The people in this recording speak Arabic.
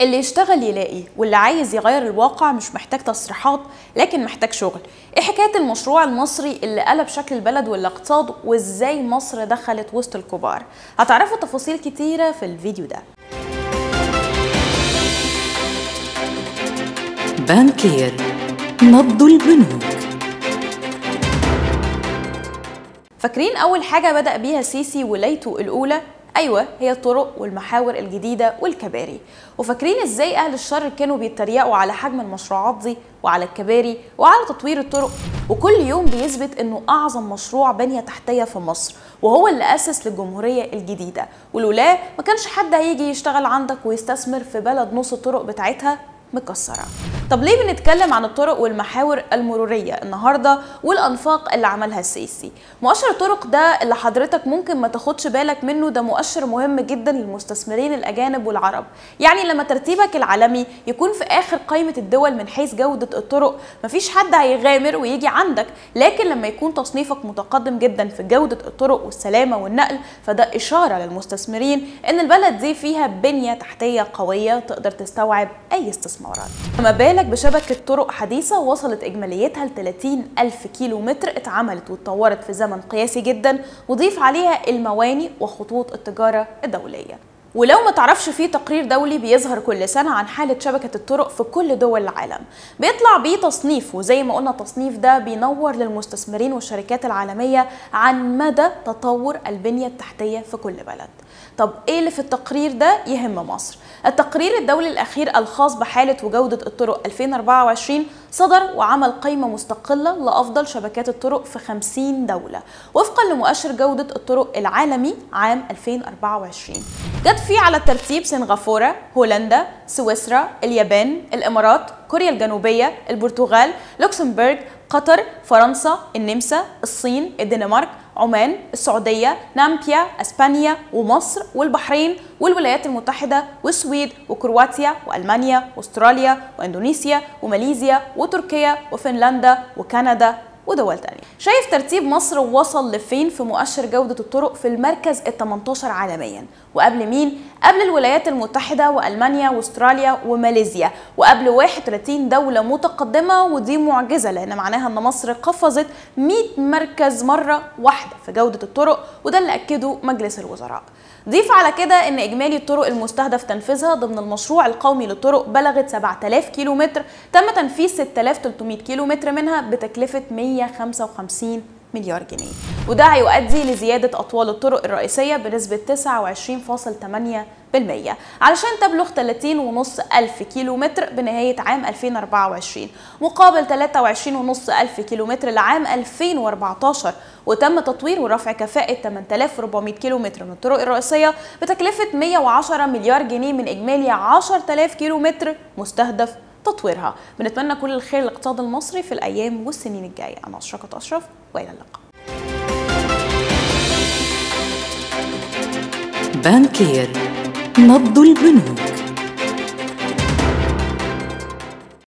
اللي يشتغل يلاقي واللي عايز يغير الواقع مش محتاج تصريحات لكن محتاج شغل. إيه حكاية المشروع المصري اللي قلب شكل البلد والاقتصاد وإزاي مصر دخلت وسط الكبار؟ هتعرفوا تفاصيل كتيرة في الفيديو ده. بانكير نبض البنوك. فاكرين أول حاجة بدأ بيها سيسي ولايته الأولى؟ أيوه هي الطرق والمحاور الجديدة والكباري. وفاكرين إزاي أهل الشر كانوا بيتريقوا على حجم المشروعات دي وعلى الكباري وعلى تطوير الطرق؟ وكل يوم بيثبت إنه أعظم مشروع بنيه تحتية في مصر وهو اللي أسس للجمهورية الجديدة. ولولاه ما كانش حد هيجي يشتغل عندك ويستثمر في بلد نص الطرق بتاعتها مكسرة. طب ليه بنتكلم عن الطرق والمحاور المرورية النهارده والأنفاق اللي عملها السيسي؟ مؤشر الطرق ده اللي حضرتك ممكن ما تاخدش بالك منه ده مؤشر مهم جدا للمستثمرين الأجانب والعرب. يعني لما ترتيبك العالمي يكون في آخر قائمة الدول من حيث جودة الطرق مفيش حد هيغامر ويجي عندك. لكن لما يكون تصنيفك متقدم جدا في جودة الطرق والسلامة والنقل فده إشارة للمستثمرين إن البلد دي فيها بنية تحتية قوية تقدر تستوعب أي استثمارات. فما بالك بشبكة طرق حديثة وصلت إجماليتها ل 30 ألف كيلو متر اتعملت واتطورت في زمن قياسي جدا وضيف عليها المواني وخطوط التجارة الدولية. ولو ما تعرفش في تقرير دولي بيظهر كل سنة عن حالة شبكة الطرق في كل دول العالم. بيطلع بيه تصنيف وزي ما قلنا التصنيف ده بينور للمستثمرين والشركات العالمية عن مدى تطور البنية التحتية في كل بلد. طب إيه اللي في التقرير ده؟ يهم مصر. التقرير الدولي الأخير الخاص بحالة وجودة الطرق 2024 صدر وعمل قائمة مستقلة لأفضل شبكات الطرق في 50 دولة وفقا لمؤشر جودة الطرق العالمي عام 2024 جت فيه على الترتيب سنغافورة، هولندا، سويسرا، اليابان، الإمارات، كوريا الجنوبية، البرتغال، لوكسمبورغ، قطر، فرنسا، النمسا، الصين، الدنمارك، عمان، السعودية، نامبيا، إسبانيا ومصر والبحرين والولايات المتحدة والسويد وكرواتيا وألمانيا وأستراليا وإندونيسيا وماليزيا وتركيا وفنلندا وكندا ودول تانية. شايف ترتيب مصر وصل لفين في مؤشر جودة الطرق في المركز ال 18 عالميا؟ وقبل مين؟ قبل الولايات المتحدة وألمانيا وأستراليا وماليزيا. وقبل 31 دولة متقدمة ودي معجزة لأن معناها أن مصر قفزت 100 مركز مرة واحدة في جودة الطرق وده اللي أكده مجلس الوزراء. ضيف على كده إن إجمالي الطرق المستهدف تنفيذها ضمن المشروع القومي للطرق بلغت 7000 كيلومتر تم تنفيذ 6300 كيلومتر منها بتكلفة 155 مليار جنيه. وده هيؤدي لزيادة أطوال الطرق الرئيسية بنسبة 29.8% علشان تبلغ 30.5 ألف كيلومتر بنهاية عام 2024 مقابل 23.5 ألف كيلومتر لعام 2014 وتم تطوير ورفع كفاءة 8400 كيلومتر من الطرق الرئيسية بتكلفة 110 مليار جنيه من إجمالي 10000 كيلومتر مستهدف تطويرها. بنتمنى كل الخير للاقتصاد المصري في الأيام والسنين الجاية. أنا أشرقت أشرف وإلى اللقاء. بانكير نبض البنوك.